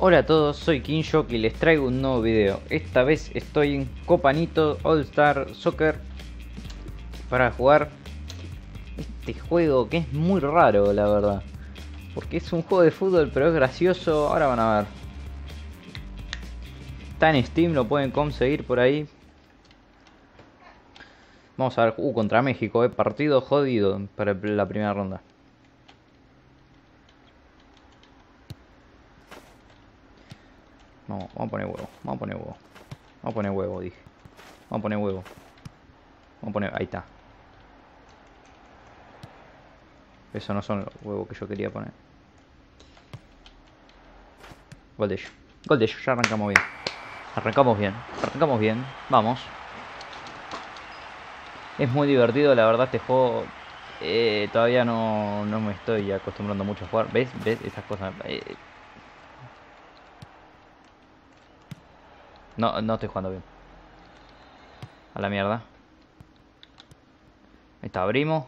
Hola a todos, soy KingShock y les traigo un nuevo video. Esta vez estoy en Copanito All Star Soccer para jugar este juego que es muy raro, la verdad. Porque es un juego de fútbol, pero es gracioso. Ahora van a ver. Está en Steam, lo pueden conseguir por ahí. Vamos a ver, uh, contra México, eh, partido jodido para la primera ronda. No, vamos a poner huevo, vamos a poner huevo. Vamos a poner huevo, dije. Vamos a poner huevo. Vamos a poner, ahí está. Eso no son los huevos que yo quería poner. Gol de ellos. Gol de ellos, ya arrancamos bien. Arrancamos bien, arrancamos bien. Vamos. Es muy divertido, la verdad, este juego eh, todavía no, no, me estoy acostumbrando mucho a jugar. ¿Ves? ¿Ves? Esas cosas. Eh, no, no estoy jugando bien. A la mierda. Ahí está, abrimos.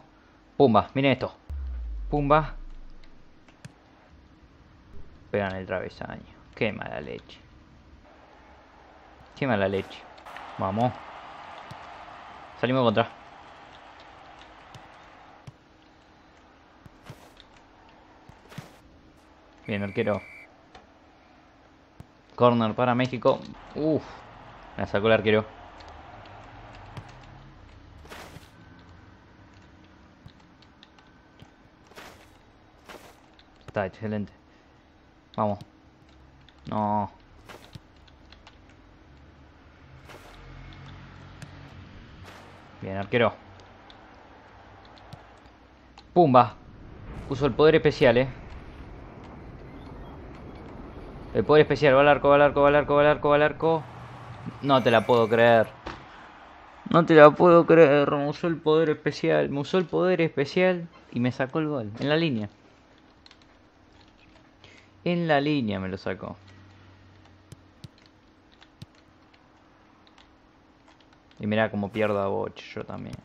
Pumba, miren esto. Pumba. Pegan el travesaño. Qué mala leche. Qué mala leche. Vamos. Salimos contra. Bien, arquero. Corner para México. Uf. La sacó el arquero. Está excelente. Vamos. No. Bien, arquero. Pumba. Puso el poder especial, eh. El poder especial, va al arco, va al arco, va al arco, va al arco, va al arco. No te la puedo creer. No te la puedo creer. Me usó el poder especial. Me usó el poder especial y me sacó el gol. En la línea. En la línea me lo sacó. Y mira cómo pierdo a Boch yo también.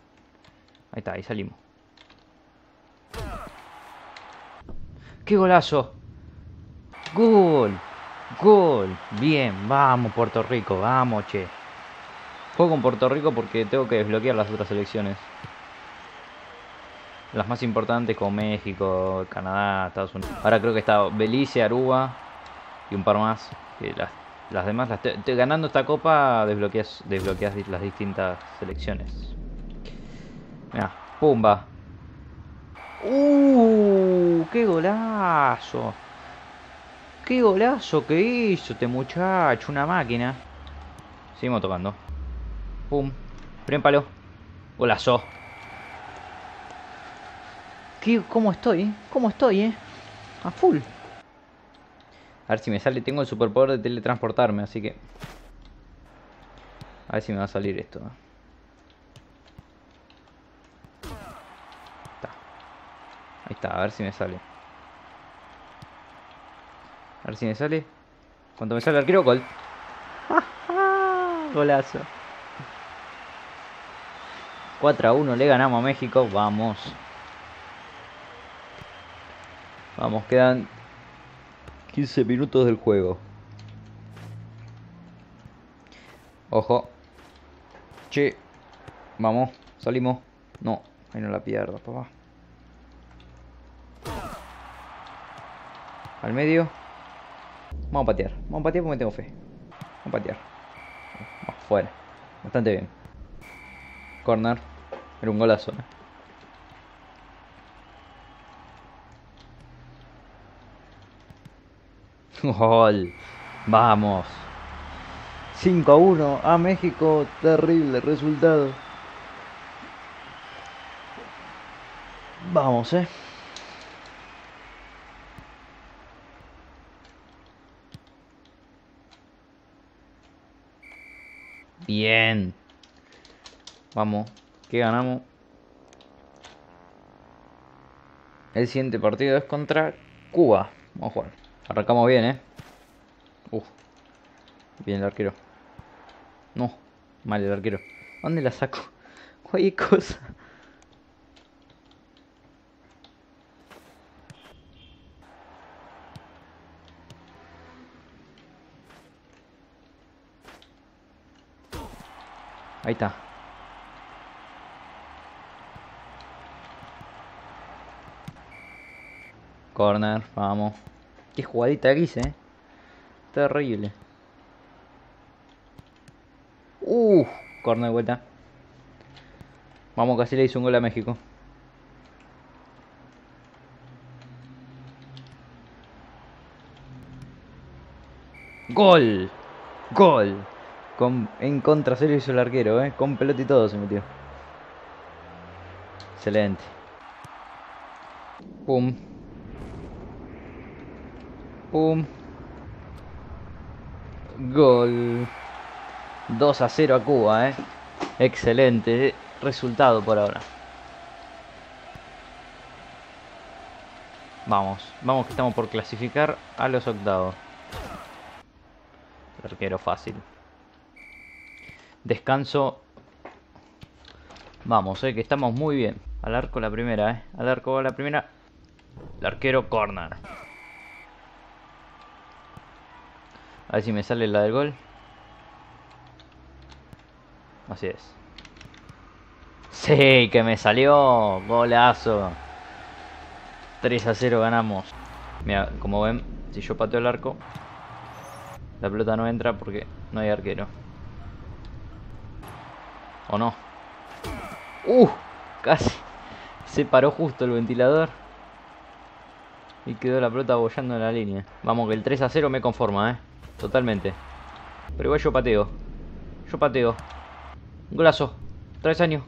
Ahí está, ahí salimos. ¡Qué golazo! ¡Gol! Gol. Bien, vamos Puerto Rico, vamos, che. Juego con Puerto Rico porque tengo que desbloquear las otras selecciones. Las más importantes como México, Canadá, Estados Unidos. Ahora creo que está Belice, Aruba y un par más. las, las demás, las ganando esta copa desbloqueas, desbloqueas las distintas selecciones. Mira, pumba. ¡Uh! ¡Qué golazo! ¡Qué golazo que hizo este muchacho! Una máquina. Seguimos tocando. Pum. Primer palo. Golazo. ¿Qué, ¿Cómo estoy? ¿Cómo estoy, eh? A full. A ver si me sale. Tengo el superpoder de teletransportarme, así que... A ver si me va a salir esto. Ahí está, a ver si me sale. A ver si me sale. Cuando me sale el arquero, gol. Golazo. 4 a 1 le ganamos a México. Vamos. Vamos, quedan 15 minutos del juego. Ojo. Che. Vamos, salimos. No, ahí no la pierdo, papá. Al medio. Vamos a patear. Vamos a patear porque me tengo fe. Vamos a patear. Vamos, fuera. Bastante bien. Corner. Era un golazo. ¿eh? Gol. Vamos. 5 a 1 a México. Terrible resultado. Vamos, eh. Bien. Vamos. ¿Qué ganamos? El siguiente partido es contra Cuba. Vamos a jugar. Arrancamos bien, ¿eh? Uf. Bien el arquero. No. Mal el arquero. ¿Dónde la saco? Cualquier cosa. Ahí está. Corner, vamos. Qué jugadita que hice, eh. Terrible. Uh, corner de vuelta. Vamos, casi le hizo un gol a México. Gol. Gol. Con, en contra se lo hizo el arquero, ¿eh? Con pelota y todo se metió. Excelente. Pum. Pum. Gol. 2 a 0 a Cuba, ¿eh? Excelente resultado por ahora. Vamos, vamos que estamos por clasificar a los octavos. arquero fácil. Descanso. Vamos, eh, que estamos muy bien. Al arco la primera, eh. Al arco la primera. El arquero corner. A ver si me sale la del gol. Así es. Sí, que me salió. Golazo. 3 a 0 ganamos. Mira, como ven, si yo pateo el arco, la pelota no entra porque no hay arquero. ¿O no? ¡Uh! Casi. Se paró justo el ventilador. Y quedó la pelota bollando en la línea. Vamos, que el 3 a 0 me conforma, ¿eh? Totalmente. Pero igual yo pateo. Yo pateo. Golazo. Tres años.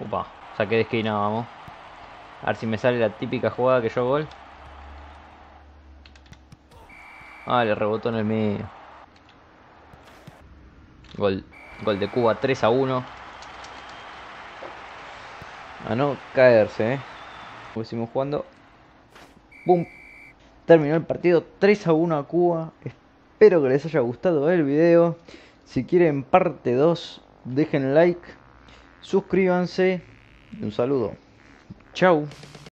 Upa. Saqué de esquina, vamos. A ver si me sale la típica jugada que yo gol. Ah, le rebotó en el medio. Gol, gol de Cuba 3 a 1. A no caerse, eh. Como jugando. Terminó el partido 3 a 1 a Cuba. Espero que les haya gustado el video. Si quieren parte 2, dejen like, suscríbanse. Un saludo. Chau.